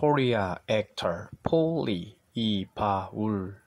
Korea actor Paul Lee Yi-pa-ul.